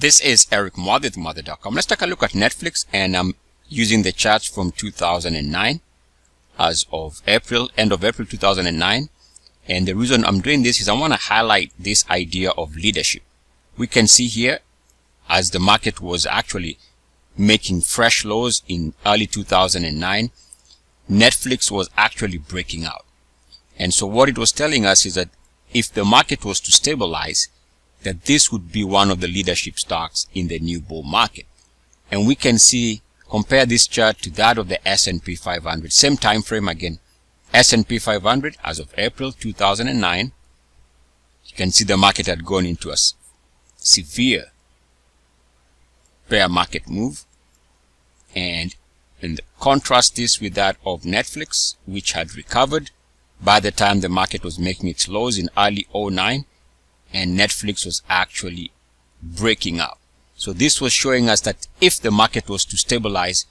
This is Eric Muathe.com. Let's take a look at Netflix and I'm using the charts from 2009 as of April, end of April 2009. And the reason I'm doing this is I want to highlight this idea of leadership. We can see here as the market was actually making fresh lows in early 2009, Netflix was actually breaking out. And so what it was telling us is that if the market was to stabilize, that this would be one of the leadership stocks in the new bull market. And we can see, compare this chart to that of the S&P 500, same time frame again. S&P 500 as of April 2009, you can see the market had gone into a severe bear market move. And in contrast this with that of Netflix, which had recovered by the time the market was making its lows in early 09 and Netflix was actually breaking out. So this was showing us that if the market was to stabilize,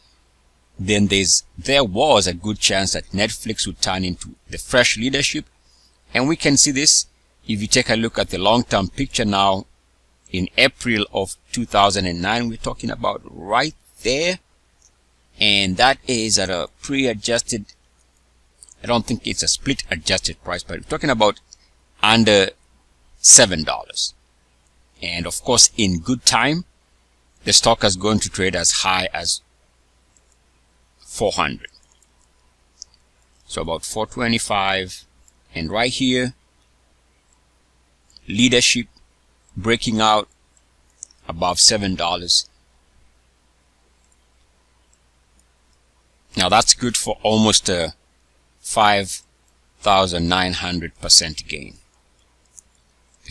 then there's, there was a good chance that Netflix would turn into the fresh leadership. And we can see this if you take a look at the long-term picture now in April of 2009, we're talking about right there. And that is at a pre-adjusted, I don't think it's a split adjusted price, but we're talking about under $7. And of course, in good time, the stock is going to trade as high as 400. So about 425. And right here, leadership breaking out above $7. Now that's good for almost a 5,900% gain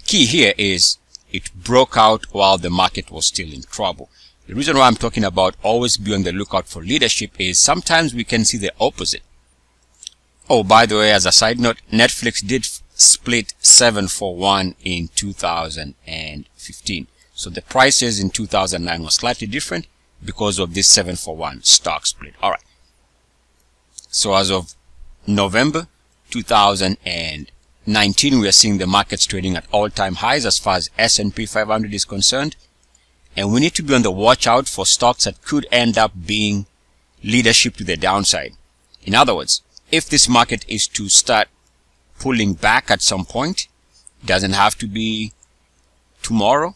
key here is it broke out while the market was still in trouble. The reason why I'm talking about always be on the lookout for leadership is sometimes we can see the opposite. Oh, by the way, as a side note, Netflix did split 7 for 1 in 2015. So the prices in 2009 were slightly different because of this 7 for 1 stock split. Alright. So as of November 2000 19 we are seeing the markets trading at all-time highs as far as S&P 500 is concerned. And we need to be on the watch out for stocks that could end up being leadership to the downside. In other words if this market is to start pulling back at some point doesn't have to be tomorrow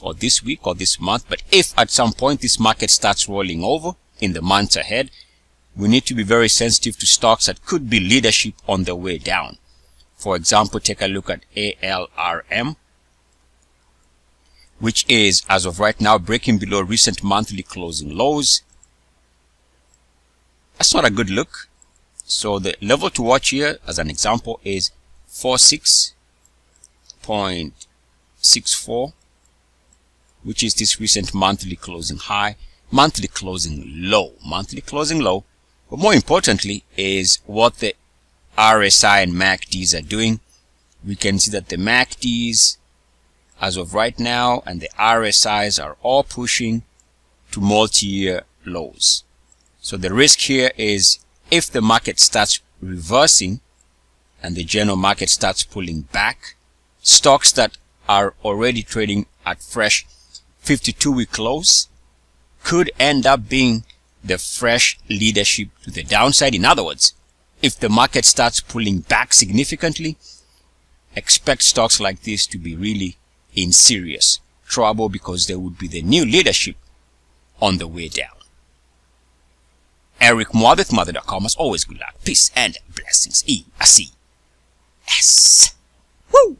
or this week or this month but if at some point this market starts rolling over in the months ahead we need to be very sensitive to stocks that could be leadership on the way down for example, take a look at ALRM, which is, as of right now, breaking below recent monthly closing lows. That's not a good look. So the level to watch here, as an example, is 46.64, which is this recent monthly closing high, monthly closing low, monthly closing low. But more importantly is what the RSI and MACDs are doing. We can see that the MACDs as of right now and the RSIs are all pushing to multi-year lows. So the risk here is if the market starts reversing and the general market starts pulling back, stocks that are already trading at fresh 52 week lows could end up being the fresh leadership to the downside. In other words, if the market starts pulling back significantly, expect stocks like this to be really in serious trouble because there would be the new leadership on the way down. Eric Muathe, Muathe.com. As always, good luck, peace, and blessings. E, I see. S. Woo!